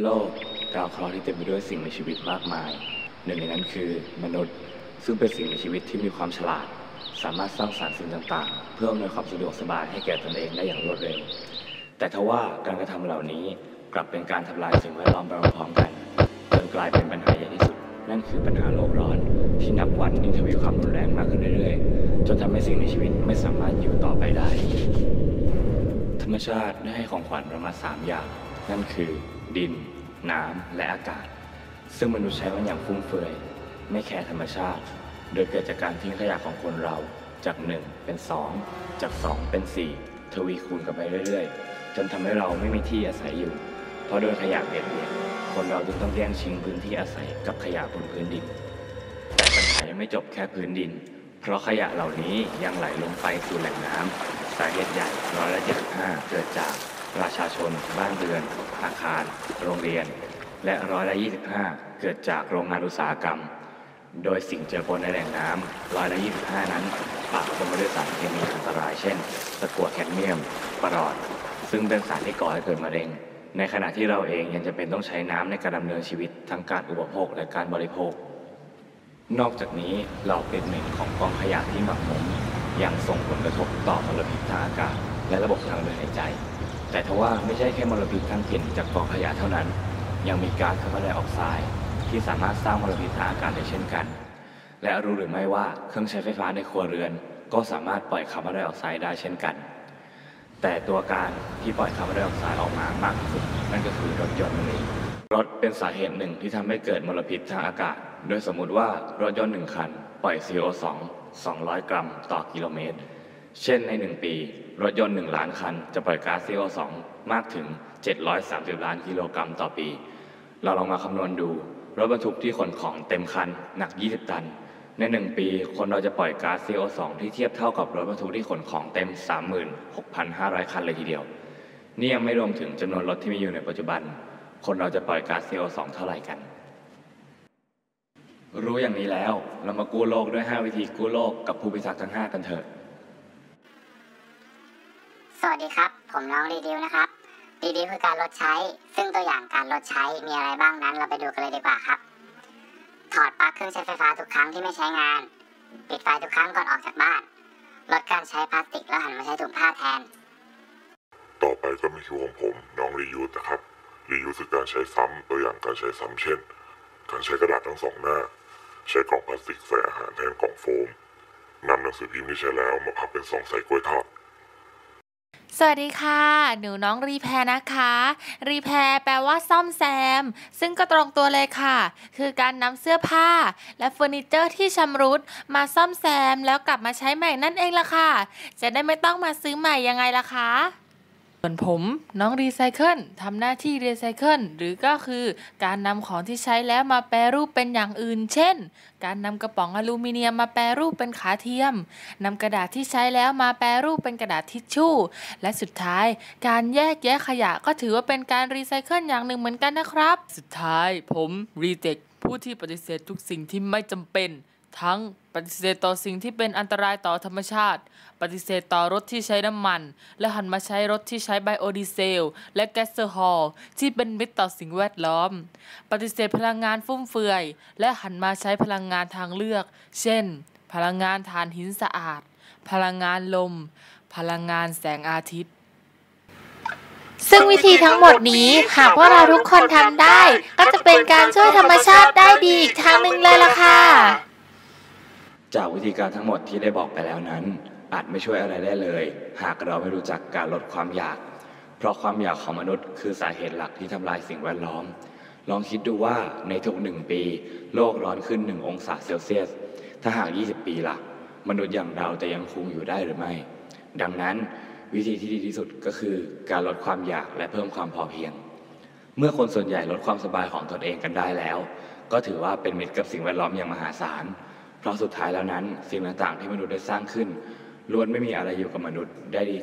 โลกดาวเคราะห์ที่เต็มไปด้วยสิ่งมีชีวิตมากมาย หนึ่งในนั้นคือมนุษย์ ซึ่งเป็นสิ่งมีชีวิตที่มีความฉลาด สามารถสร้างสรรค์สิ่งต่างๆ เพื่ออำนวยความสะดวกสบายให้แก่ตนเองได้อย่างรวดเร็ว แต่ทว่าการกระทำเหล่านี้กลับเป็นการทำลายสิ่งแวดล้อมไปพร้อมกันจนกลายเป็นปัญหาใหญ่ที่สุด นั่นคือปัญหาโลกร้อน ที่นับวันยิ่งทวีความรุนแรงมากขึ้นเรื่อยๆ จนทำให้สิ่งมีชีวิตไม่สามารถอยู่ต่อไปได้ ธรรมชาติได้ให้ของขวัญเรามาสามอย่าง นั่นคือ ดิน น้ำ และอากาศ ซึ่งมนุษย์ใช้มันอย่างฟุ่มเฟือย ไม่แคร์ธรรมชาติ โดยเกิดจากการทิ้งขยะของคนเราจากหนึ่งเป็นสองจากสองเป็นสี่ทวีคูณกันไปเรื่อยๆ จนทำให้เราไม่มีที่อาศัยอยู่ เพราะโดนขยะเบียดเบียนคนเราจึงต้องแย่งชิงพื้นที่อาศัยกับขยะบนพื้นดิน แต่ปัญหายังไม่จบแค่พื้นดิน เพราะขยะเหล่านี้ยังไหลลงไปสู่แหล่งน้ำสาเหตุใหญ่ร้อยละ75เกิดจาก ประชาชน บ้านเรือน อาคาร โรงเรียน และร้อยละ25 เกิดจากโรงงานอุตสาหกรรม โดยสิ่งเจือปนในแหล่งน้ำร้อยละ25 นั้นปะปนมาด้วยสารเคมีอันตราย เช่นตะกั่วแคดเมียมปรอด ซึ่งเป็นสารที่ก่อให้เกิดมะเร็ง ในขณะที่เราเองยังจะเป็นต้องใช้น้ำในการดำเนินชีวิตทั้งการอุปโภคและการบริโภคนอกจากนี้เราเป็นหนึ่งของกองขยะที่หมักหมมยังส่งผลกระทบต่อมลพิษทางอากาศ และระบบทางเดินหายใจ แต่ทว่าไม่ใช่แค่มลพิษทางกลิ่นจากกองขยะเท่านั้น ยังมีก๊าซคาร์บอนไดออกไซด์ที่สามารถสร้างมลพิษทางอากาศได้เช่นกัน และรู้หรือไม่ว่าเครื่องใช้ไฟฟ้าในครัวเรือน ก็สามารถปล่อยคาร์บอนไดออกไซด์ได้เช่นกัน แต่ตัวการที่ปล่อยคาร์บอนไดออกไซด์ออกมามากที่สุดนั่นก็คือรถยนต์นั่นเองรถเป็นสาเหตุหนึ่งที่ทำให้เกิดมลพิษทางอากาศ โดยสมมุติว่ารถยนต์หนึ่งคัน ปล่อย CO2 200 กรัมต่อกิโลเมตร เช่นใน 1 ปี รถยนต์ 1 ล้านคัน จะปล่อยก๊าซ CO2 มากถึง 730 ล้านกิโลกรัมต่อปี เราลองมาคำนวณดู รถบรรทุกที่ขนของเต็มคัน หนัก 20 ตัน ใน 1 ปี คนเราจะปล่อยก๊าซ CO2 ที่เทียบเท่ากับรถบรรทุกที่ขนของเต็ม 36,500 คันเลยทีเดียว นี่ยังไม่รวมถึงจำนวนรถที่มีอยู่ในปัจจุบัน คนเราจะปล่อยก๊าซ CO2 เท่าไหร่กันรู้อย่างนี้แล้ว เรามากู้โลกด้วย 5 วิธีกู้โลกกับผู้พิทักษ์ทั้ง 5 กันเถอะ สวัสดีครับ ผมน้องรีดิวนะครับ รีดิวคือการลดใช้ ซึ่งตัวอย่างการลดใช้มีอะไรบ้างนั้น เราไปดูกันเลยดีกว่าครับ ถอดปลั๊กเครื่องใช้ไฟฟ้าทุกครั้งที่ไม่ใช้งาน ปิดไฟทุกครั้งก่อนออกจากบ้าน ลดการใช้พลาสติกแล้วหันมาใช้ถุงผ้าแทน ต่อไปก็มีคิวของผมน้องรียูนะครับ รียูคือการใช้ซ้ำตัวอย่างการใช้ซ้ำเช่น การใช้กระดาษทั้งสองหน้า ใช้กล่องพลาสติกใส่อาหารแทนกล่องโฟมนำหนังสือพิมพ์ที่ใช้แล้วมาพับเป็นซองใส่กล้วยทอด วัสดีค่ะ หนูน้องรีแพรนะคะ รีแพรแปลว่าซ่อมแซม ซึ่งก็ตรงตัวเลยค่ะ คือการนำเสื้อผ้า และเฟอร์นิเจอร์ที่ชำรุด มาซ่อมแซมแล้วกลับมาใช้ใหม่นั่นเองล่ะค่ะ จะได้ไม่ต้องมาซื้อใหม่ยังไงล่ะคะ ส่วนผมน้องรีไซเคิลทำหน้าที่รีไซเคิลหรือก็คือการนำของที่ใช้แล้วมาแปรรูปเป็นอย่างอื่น เช่น การนำกระป๋องอลูมิเนียมมาแปรรูปเป็นขาเทียมนำกระดาษที่ใช้แล้วมาแปรรูปเป็นกระดาษทิชชู่ และสุดท้าย การแยกแยะขยะก็ถือว่าเป็นการรีไซเคิลอย่างหนึ่งเหมือนกันนะครับ สุดท้ายผมรีเทคผู้ที่ปฏิเสธทุกสิ่งที่ไม่จำเป็น ทั้งปฏิเสธต่อสิ่งที่เป็นอันตรายต่อธรรมชาติ ปฏิเสธต่อรถที่ใช้น้ำมัน และหันมาใช้รถที่ใช้ไบโอดีเซล และแก๊สโซฮอลที่เป็นมิตรต่อสิ่งแวดล้อม ปฏิเสธพลังงานฟุ่มเฟือย และหันมาใช้พลังงานทางเลือก เช่น พลังงานถ่านหินสะอาด พลังงานลม พลังงานแสงอาทิตย์ ซึ่งวิธีทั้งหมดนี้หากว่าเราทุกคนทำได้ ก็จะเป็นการช่วยธรรมชาติได้ดีอีกทางหนึ่งเลยล่ะค่ะ จากวิธีการทั้งหมดที่ได้บอกไปแล้วนั้น อาจไม่ช่วยอะไรได้เลย หากเราไม่รู้จักการลดความอยาก เพราะความอยากของมนุษย์คือสาเหตุหลักที่ทำลายสิ่งแวดล้อม ลองคิดดูว่าในทุกหนึ่งปี โลกร้อนขึ้นหนึ่งองศาเซลเซียส ถ้าหาก 20 ปีล่ะ มนุษย์อย่างเราจะยังคงอยู่ได้หรือไม่ ดังนั้นวิธีที่ดีที่สุดก็คือการลดความอยากและเพิ่มความพอเพียง เมื่อคนส่วนใหญ่ลดความสบายของตนเองกันได้แล้ว ก็ถือว่าเป็นมิตรกับสิ่งแวดล้อมอย่างมหาศาล เพราะสุดท้ายแล้วนั้นสิ่งต่างๆที่มนุษย์ได้สร้างขึ้นล้วนไม่มีอะไรอยู่กับมนุษย์ได้ดี